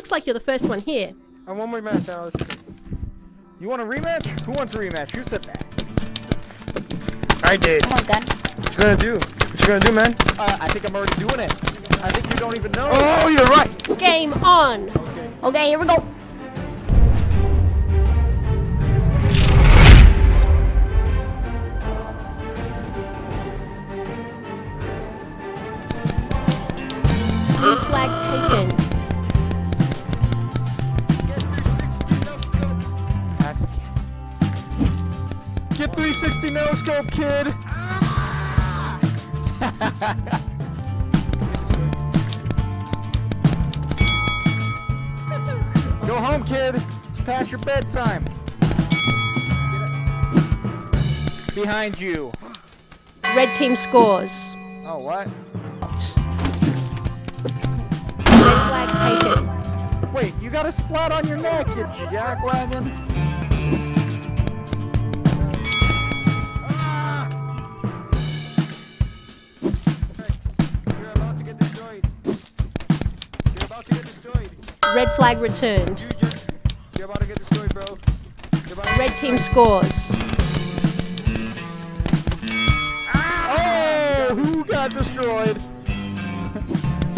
looks like you're the first one here. I want more match, Alex. You want a rematch? Who wants a rematch? Who said that? I did. Come on, gun. What you gonna do? What you gonna do, man? Uh, I think I'm already doing it. I think you don't even know. Oh, you're right. Game on! Okay, here we go. Blue flag taken. 360 no scope, kid. Go home, kid. It's past your bedtime. Behind you. Red team scores. Oh, what? Red flag taken. Wait, you got a splat on your neck, you jackwagon. Red flag returned. Red team scores. Oh, who got destroyed?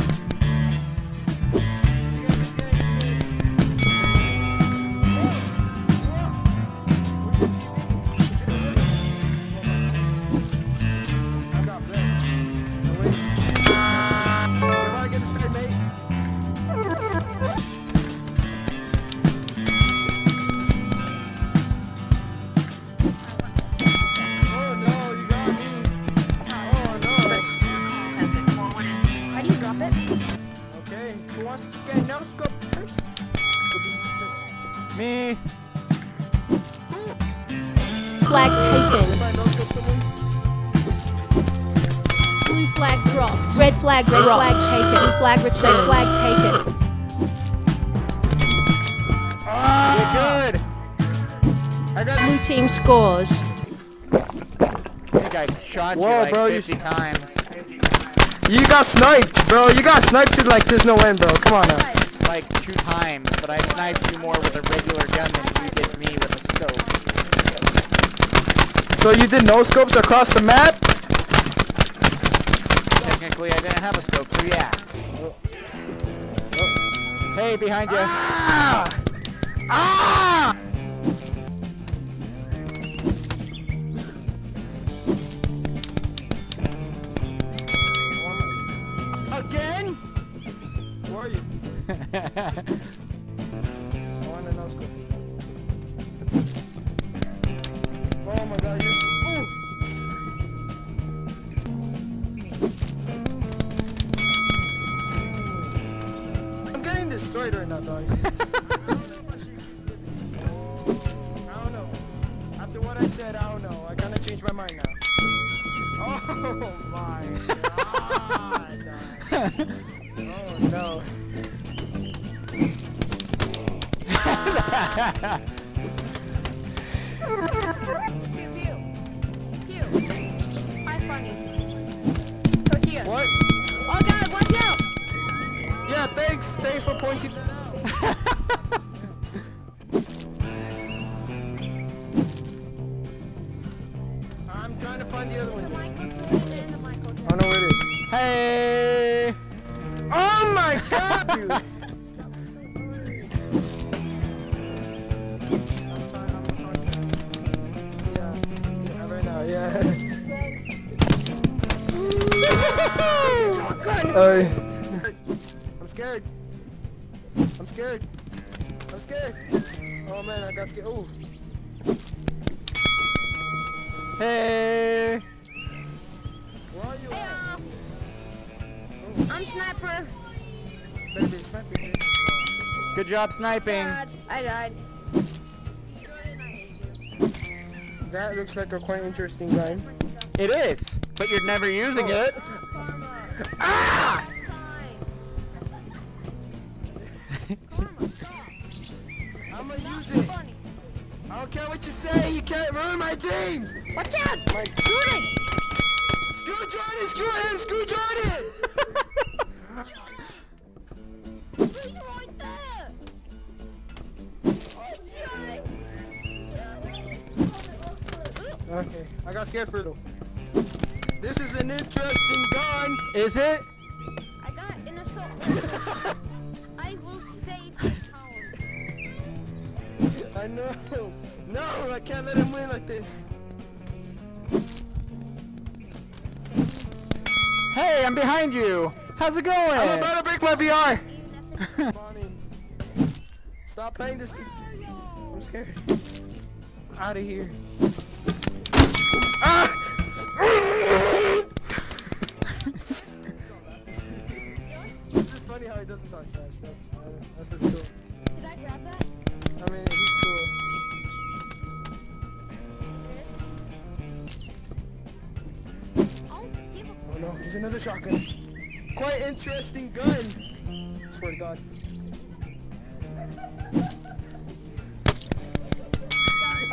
Me. Flag taken. Find no scope someone? Blue flag dropped. Red flag, red flag taken. Blue flag returned. Red flag taken. You're good. I got Blue team scores. I think I shot you Whoa, like bro, you- 50 times. You got sniped, bro. You got sniped to like there's no end, bro. Come on now. Like two times, but I sniped you more with a regular gun than you did me with a scope. So you did no scopes across the map? Technically, I didn't have a scope, so yeah. Hey, behind you. Ah! Ah! Again? Where are you? Oh my god. I'm getting destroyed right now. I don't know. After what I said, I don't know. I kind of changed my mind now. Oh my god. Oh no. What? Oh, God, watch out! Yeah, thanks. Thanks for pointing. I'm trying to find the other Hey. I'm scared. I'm scared. I'm scared. Oh man, I got scared. Oh, Hey! where are you Hey, at? uh, I'm sniper. Better be sniping. Good job sniping. God, I died. I hate. That looks like a quite interesting gun. It is, but you're never using it. Ah! I'ma use it. I don't care what you say, you can't ruin my dreams! Watch out! My Jordan! Screw Jordan! Screw him! Screw Jordan! Okay, I got scared for it. This is an interesting gun. Is it? I got an assault rifle. I will save the town. I know. No, I can't let him win like this. Hey, I'm behind you. How's it going? I'm about to break my VR. Even if Bonnie. Stop playing this. I'm scared. Out of here. Ah! No, there's another shotgun. Quite interesting gun. Swear to God.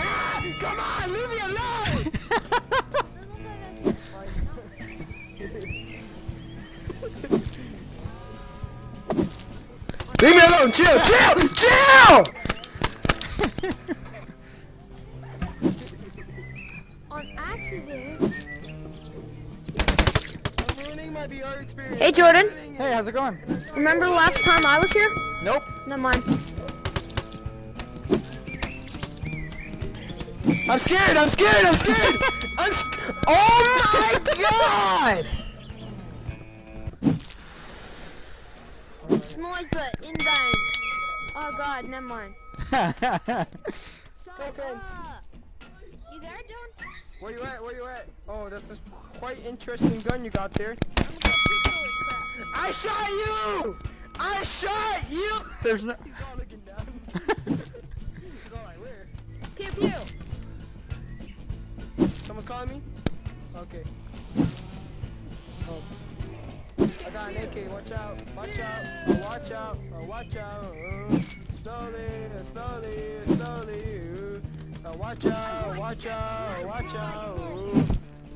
Ah! Come on, leave me alone! leave me alone! Chill! Chill! Chill! on accident. Hey, Jordan. I'm ruining hey, how's it going? Remember the last time I was here? Nope. Never mind. I'm scared! I'm scared! I'm scared! I'm s Oh my god! Smell like the invite. Oh god, never mind. Shut Okay. up. You there, Dylan? Where you at? Where you at? Oh, that's this quite interesting gun you got there. I'm gonna go kill this crap. I shot you! I shot you! There's no. He's all looking down. He's all like, where? Pew pew. Someone calling me? Okay. Oh. I got an AK, watch out, watch out, oh, watch out, oh, watch out, uh, slowly, slowly, slowly, watch out, watch out, watch out,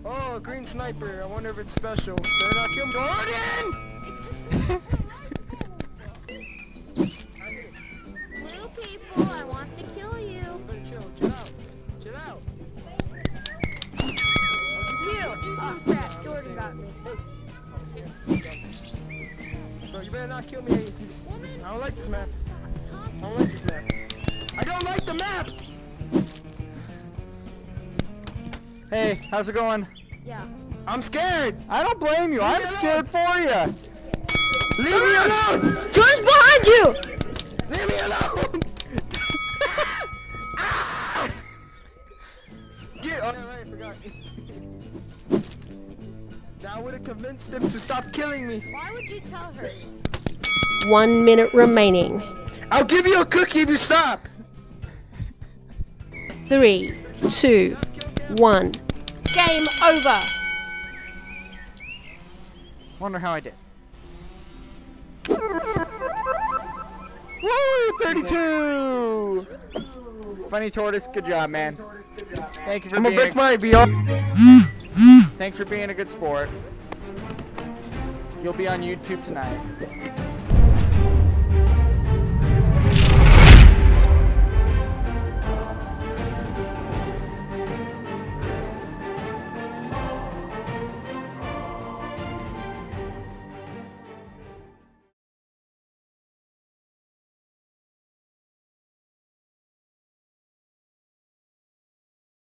oh, a green sniper, I wonder if it's special, better not kill me, Jordan! Blue people, I want to kill you. You better chill, chill out, chill out. Pew. Oh crap, Jordan got me. Bro, you better not kill me. I don't like this map. I don't like this map. I don't like the map! Hey, how's it going? Yeah. I'm scared! I don't blame you. I'm scared for you. Leave me alone! Jordan's behind you! Leave me alone! Ah! Get oh, yeah, right, I forgot. that would have convinced him to stop killing me. Why would you tell her? One minute remaining. I'll give you a cookie if you stop! Three, two, one. Game over. Wonder how I did. Woo! 32! Funny tortoise, good job, man. Thank you for I'm gonna being. break my VR. Thanks for being a good sport. You'll be on YouTube tonight.